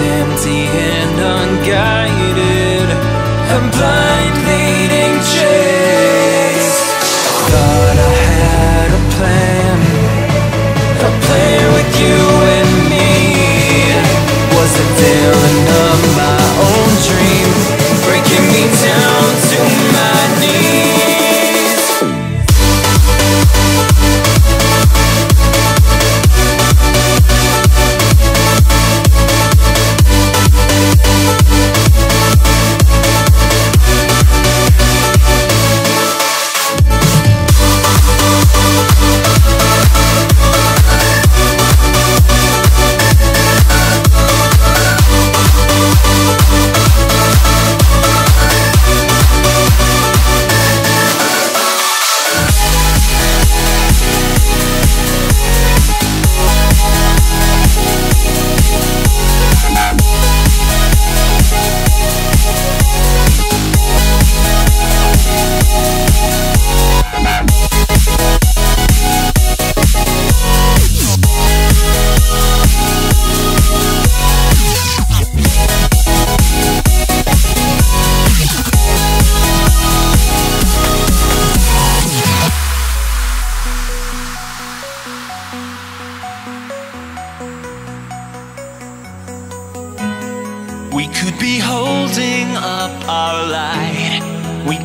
empty and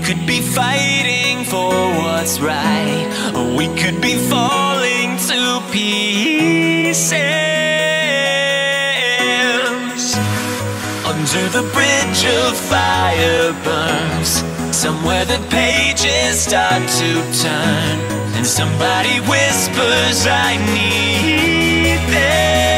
could be fighting for what's right Or we could be falling to pieces. Under the bridge of fire burns Somewhere the pages start to turn And somebody whispers I need them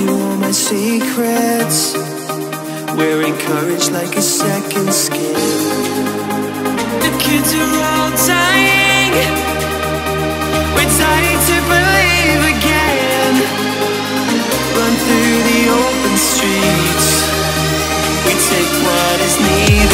you all my secrets. Wearing courage like a second skin. The kids are all dying. We're dying to believe again. Run through the open streets. We take what is needed.